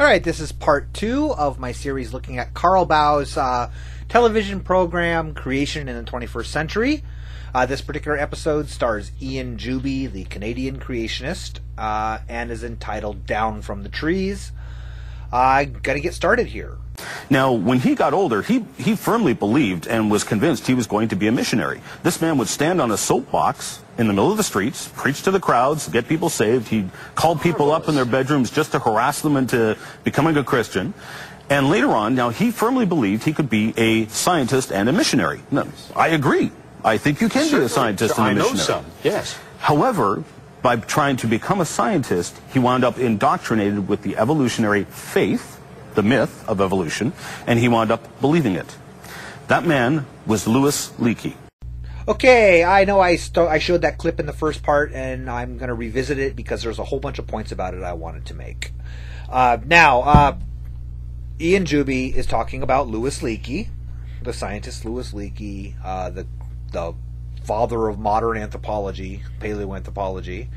All right, this is part two of my series looking at Carl Baugh's uh, television program, Creation in the 21st Century. Uh, this particular episode stars Ian Juby, the Canadian creationist, uh, and is entitled Down from the Trees. I got to get started here. Now, when he got older, he, he firmly believed and was convinced he was going to be a missionary. This man would stand on a soapbox in the middle of the streets, preach to the crowds, get people saved. He'd call people up in their bedrooms just to harass them into becoming a Christian. And later on, now he firmly believed he could be a scientist and a missionary. Now, I agree. I think you can be a scientist and a I know missionary. some, yes. However, by trying to become a scientist, he wound up indoctrinated with the evolutionary faith, the myth of evolution, and he wound up believing it. That man was Louis Leakey. Okay, I know I sto- I showed that clip in the first part, and I'm going to revisit it because there's a whole bunch of points about it I wanted to make. Uh, now, uh, Ian Juby is talking about Louis Leakey, the scientist Louis Leakey, uh, the the father of modern anthropology, paleoanthropology,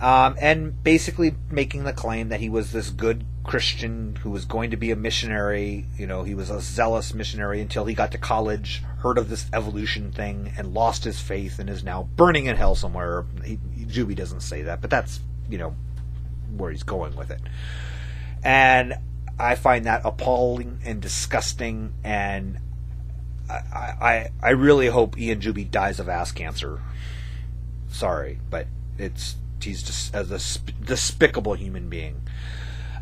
um, and basically making the claim that he was this good Christian who was going to be a missionary. You know, he was a zealous missionary until he got to college, heard of this evolution thing, and lost his faith, and is now burning in hell somewhere. He, Juby doesn't say that, but that's you know where he's going with it. And I find that appalling and disgusting, and I, I, I really hope Ian Juby dies of ass cancer. Sorry, but it's he's just as a despicable human being.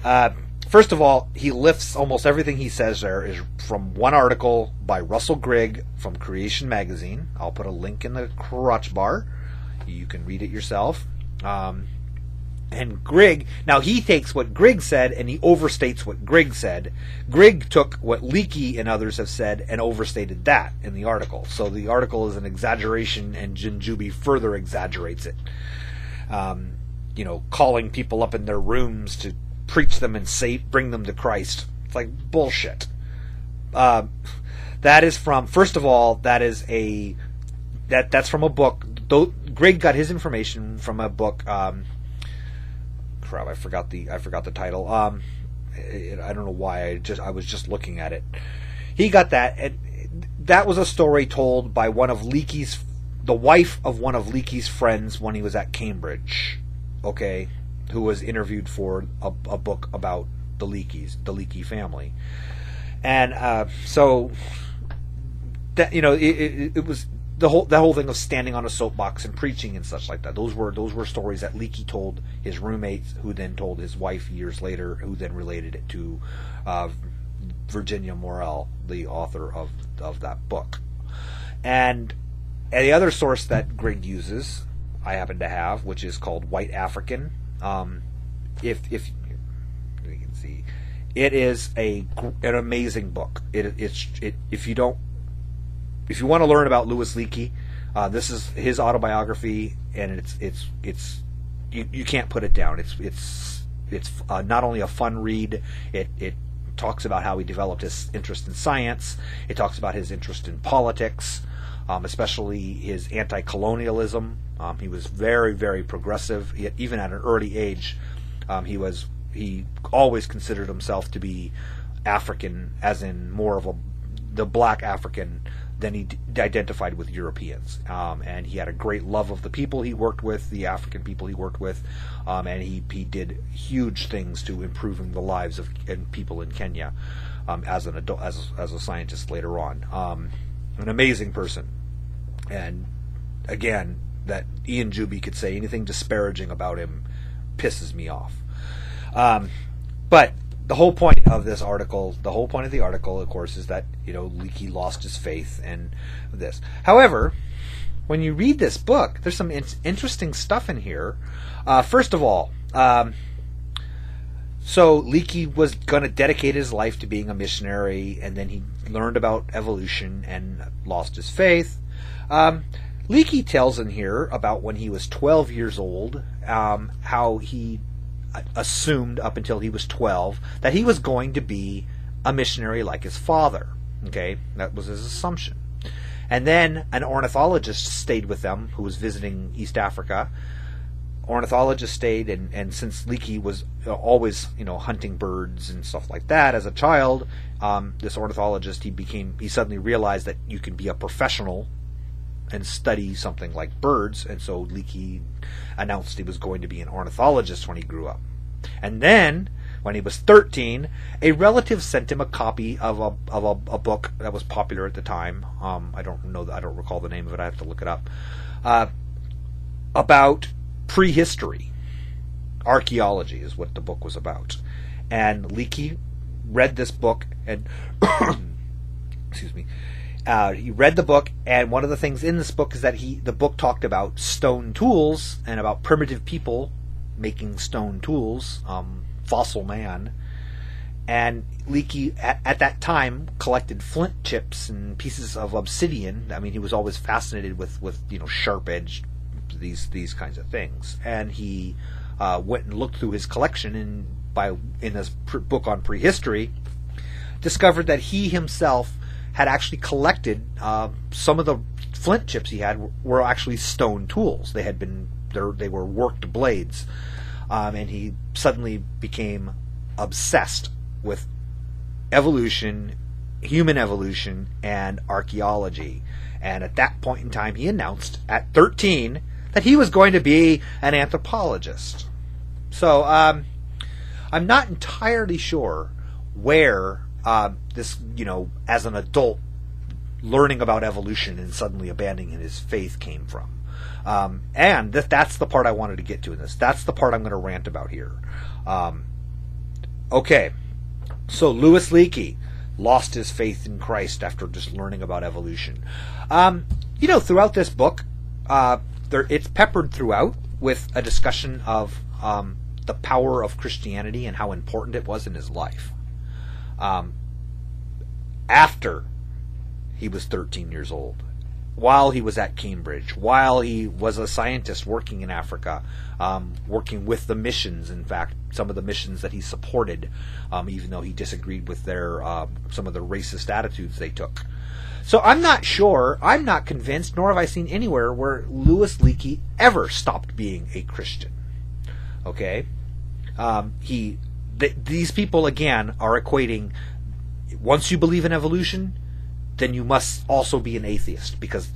Uh, first of all, he lifts almost everything he says there is from one article by Russell Grigg from Creation Magazine. I'll put a link in the crotch bar. You can read it yourself. Um, and Grigg, now he takes what Grigg said and he overstates what Grigg said. Grigg took what Leakey and others have said and overstated that in the article. So the article is an exaggeration and Ian Juby further exaggerates it. Um, you know, calling people up in their rooms to preach them and say, bring them to Christ. It's like bullshit. Uh, that is from, first of all, that is a, that that's from a book. Though, Grigg got his information from a book, um, crap, I forgot the I forgot the title. Um, it, I don't know why. I just I was just looking at it. He got that, and that was a story told by one of Leakey's, the wife of one of Leakey's friends when he was at Cambridge. Okay, who was interviewed for a, a book about the Leakeys, the Leakey family, and uh, so that you know it, it, it was the whole that whole thing of standing on a soapbox and preaching and such like that. Those were those were stories that Leakey told his roommates, who then told his wife years later, who then related it to uh, Virginia Morell, the author of of that book. And, and the other source that Grigg uses, I happen to have, which is called White African. Um, if if you can see, it is a an amazing book. It it's it if you don't if you want to learn about Louis Leakey, uh, this is his autobiography, and it's it's it's you, you can't put it down. It's it's it's uh, not only a fun read. It it talks about how he developed his interest in science. It talks about his interest in politics, um, especially his anti-colonialism. Um, he was very very progressive, he, even at an early age. Um, he was he always considered himself to be African, as in more of a the black African than he d- identified with Europeans. Um, and he had a great love of the people he worked with, the African people he worked with, um, and he, he did huge things to improving the lives of and people in Kenya um, as an adult, as, as a scientist later on. An amazing person. And again, that Ian Juby could say anything disparaging about him pisses me off. Um, but the whole point of this article, the whole point of the article, of course, is that you know Leakey lost his faith and this. However, when you read this book, there's some in- interesting stuff in here. Uh, first of all, um, so Leakey was going to dedicate his life to being a missionary, and then he learned about evolution and lost his faith. Um, Leakey tells in here about when he was 12 years old, um, how he assumed up until he was 12 that he was going to be a missionary like his father. Okay, that was his assumption. And then an ornithologist stayed with them who was visiting East Africa, ornithologist stayed, and, and since Leakey was uh, always, you know, hunting birds and stuff like that as a child, um, this ornithologist, he became, he suddenly realized that you can be a professional and study something like birds, and so Leakey announced he was going to be an ornithologist when he grew up. And then, when he was 13, a relative sent him a copy of a, of a, a book that was popular at the time. Um, I don't know, I don't recall the name of it. I have to look it up. Uh, about prehistory. Archaeology is what the book was about. And Leakey read this book and excuse me. Uh, he read the book, and one of the things in this book is that he the book talked about stone tools and about primitive people making stone tools, um, fossil man. And Leakey at, at that time collected flint chips and pieces of obsidian. I mean, he was always fascinated with with you know sharp edged these these kinds of things. And he uh, went and looked through his collection and by in his pr- book on prehistory, discovered that he himself had actually collected uh, some of the flint chips he had were actually stone tools. They had been they were worked blades, um, and he suddenly became obsessed with evolution, human evolution, and archaeology. And at that point in time, he announced at 13 that he was going to be an anthropologist. So um, I'm not entirely sure where uh, this, you know, as an adult, learning about evolution and suddenly abandoning his faith came from. Um, and th- that's the part I wanted to get to in this. That's the part I'm going to rant about here. Um, okay, so Louis Leakey lost his faith in Christ after just learning about evolution. Um, you know, throughout this book, uh, there it's peppered throughout with a discussion of um, the power of Christianity and how important it was in his life. Um, after he was 13 years old, while he was at Cambridge, while he was a scientist working in Africa, um, working with the missions. In fact, some of the missions that he supported, um, even though he disagreed with their uh, some of the racist attitudes they took. So I'm not sure, I'm not convinced, nor have I seen anywhere where Louis Leakey ever stopped being a Christian. Okay? Um, he, th- these people, again, are equating once you believe in evolution, then you must also be an atheist because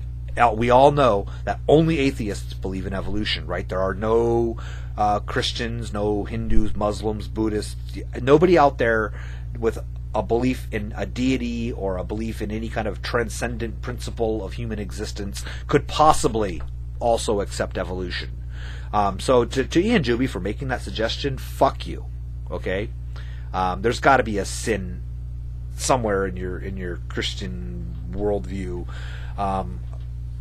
we all know that only atheists believe in evolution, right? There are no uh, Christians, no Hindus, Muslims, Buddhists, nobody out there with a belief in a deity or a belief in any kind of transcendent principle of human existence could possibly also accept evolution. Um, so to, to Ian Juby for making that suggestion, fuck you. Okay, um, there's got to be a sin somewhere in your in your Christian worldview um,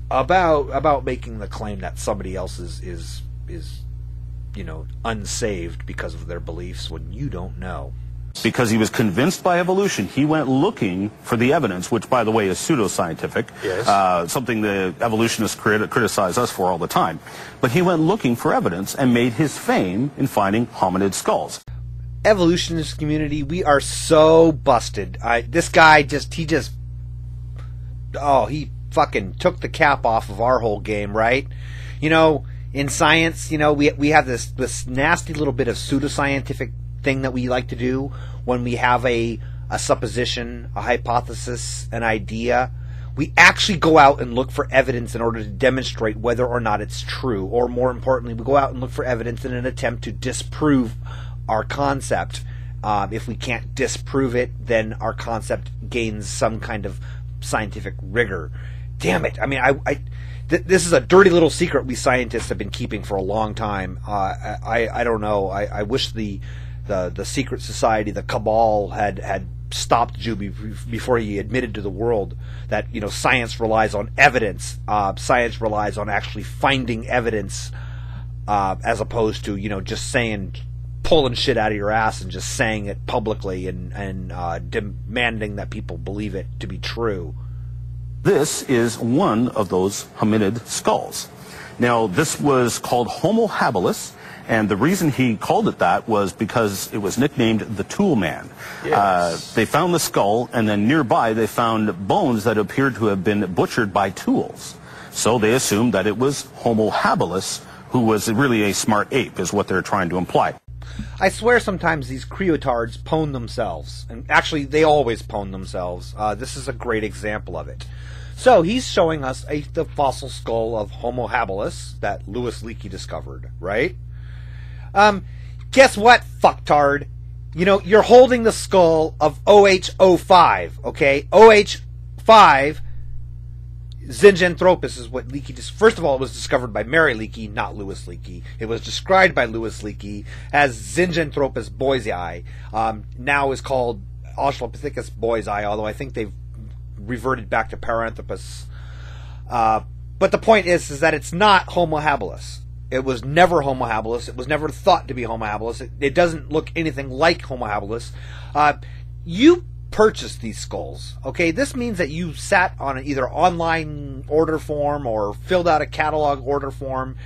about about making the claim that somebody else is is is you know unsaved because of their beliefs when you don't know because he was convinced by evolution. He went looking for the evidence, which, by the way, is pseudoscientific, yes. uh, something the evolutionists crit- criticize us for all the time. But he went looking for evidence and made his fame in finding hominid skulls. Evolutionist community, we are so busted. I, this guy just, he just, oh, he fucking took the cap off of our whole game, right? You know, in science, you know, we we have this this nasty little bit of pseudoscientific thing that we like to do when we have a, a supposition, a hypothesis, an idea. We actually go out and look for evidence in order to demonstrate whether or not it's true. Or more importantly, we go out and look for evidence in an attempt to disprove our concept. Um, if we can't disprove it, then our concept gains some kind of scientific rigor. Damn it! I mean, I, I th- this is a dirty little secret we scientists have been keeping for a long time. Uh, I, I don't know. I, I wish the the the secret society, the cabal, had had stopped Juby before he admitted to the world that you know science relies on evidence. Uh, science relies on actually finding evidence, uh, as opposed to you know just saying pulling shit out of your ass and just saying it publicly and and uh, demanding that people believe it to be true. This is one of those hominid skulls. Now, this was called Homo habilis. And the reason he called it that was because it was nicknamed the Tool Man. Yes. Uh, they found the skull, and then nearby they found bones that appeared to have been butchered by tools. So they assumed that it was Homo habilis who was really a smart ape, is what they're trying to imply. I swear sometimes these creotards pwn themselves. And actually, they always pwn themselves. Uh, this is a great example of it. So he's showing us a, the fossil skull of Homo habilis that Louis Leakey discovered, right? Um, guess what, fucktard? You know, you're holding the skull of OH05, okay? OH5 Zinjanthropus is what Leakey. Dis- First of all, it was discovered by Mary Leakey, not Louis Leakey. It was described by Louis Leakey as Zinjanthropus boisei. Um, now is called Australopithecus boisei, although I think they've reverted back to Paranthropus. Uh, but the point is, is that it's not Homo habilis. It was never Homo habilis. It was never thought to be Homo habilis. It, it doesn't look anything like Homo habilis. Uh, you purchased these skulls. Okay, this means that you sat on an either online order form or filled out a catalog order form.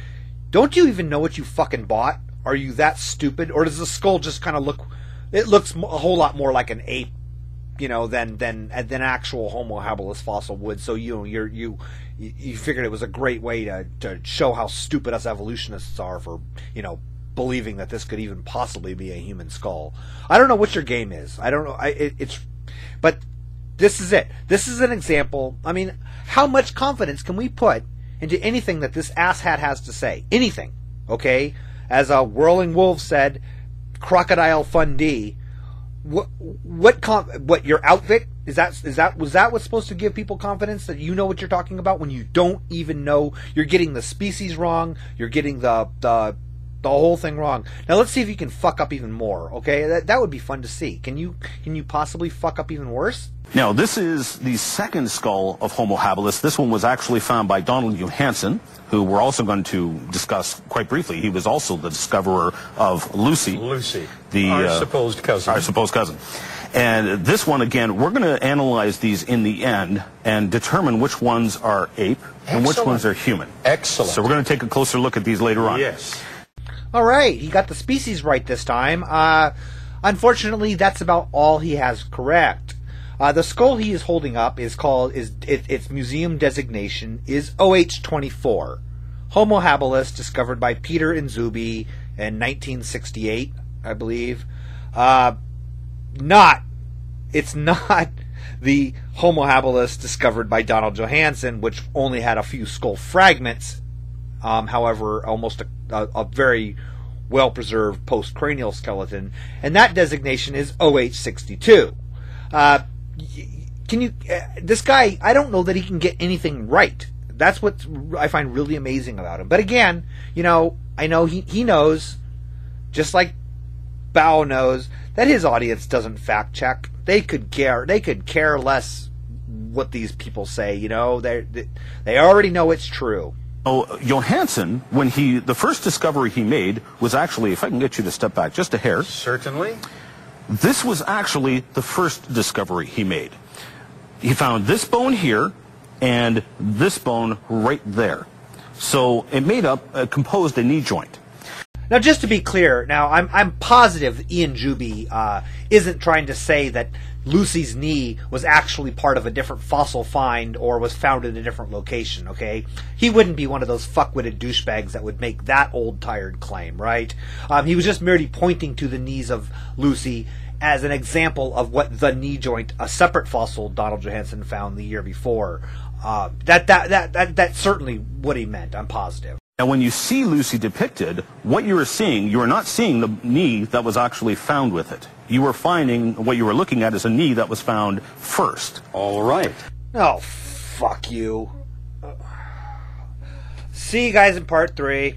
Don't you even know what you fucking bought? Are you that stupid, or does the skull just kind of look? It looks a whole lot more like an ape, you know, than than uh, than actual Homo habilis fossil would. So you know, you're you you figured it was a great way to to show how stupid us evolutionists are for you know believing that this could even possibly be a human skull. I don't know what your game is. I don't know. I it, it's but this is it. This is an example. I mean, how much confidence can we put into anything that this asshat has to say? Anything. Okay? As a Whirling Wolf said, Crocodile Fundee. What what com- what your outfit? Is that is that was that what's supposed to give people confidence that you know what you're talking about when you don't even know? You're getting the species wrong, you're getting the the the whole thing wrong. Now let's see if you can fuck up even more. Okay, that that would be fun to see. Can you can you possibly fuck up even worse? Now, this is the second skull of Homo habilis. This one was actually found by Donald Johanson, who we're also going to discuss quite briefly. He was also the discoverer of Lucy. Lucy, the our uh, supposed cousin. Our supposed cousin. And this one, again, we're going to analyze these in the end and determine which ones are ape and which ones are human. Excellent. So we're going to take a closer look at these later on. Yes. All right, he got the species right this time. Uh, unfortunately, that's about all he has correct. Uh, the skull he is holding up is called is it, its museum designation is OH24, Homo habilis, discovered by Peter Nzube in 1968, I believe. Uh, not, it's not the Homo habilis discovered by Donald Johanson, which only had a few skull fragments um, however, almost a, a, a very well preserved post cranial skeleton, and that designation is OH62. Uh, can you, uh, this guy, I don't know that he can get anything right. That's what I find really amazing about him. But again, you know, I know he, he knows, just like Baugh knows, that his audience doesn't fact check. They could care, they could care less what these people say, you know, they they already know it's true. Oh, Johanson, when he the first discovery he made was actually, if I can get you to step back just a hair, Certainly. this was actually the first discovery he made. He found this bone here and this bone right there. So it made up, uh, composed a knee joint. Now, just to be clear, now I'm I'm positive Ian Juby uh, isn't trying to say that Lucy's knee was actually part of a different fossil find or was found in a different location. Okay, he wouldn't be one of those fuckwitted douchebags that would make that old tired claim, right? Um, he was just merely pointing to the knees of Lucy as an example of what the knee joint, a separate fossil Donald Johanson found the year before. Uh, that, that that that that's certainly what he meant. I'm positive. Now, when you see Lucy depicted, what you are seeing, you are not seeing the knee that was actually found with it. You were finding what you were looking at is a knee that was found first. All right. Oh, fuck you. See you guys in part three.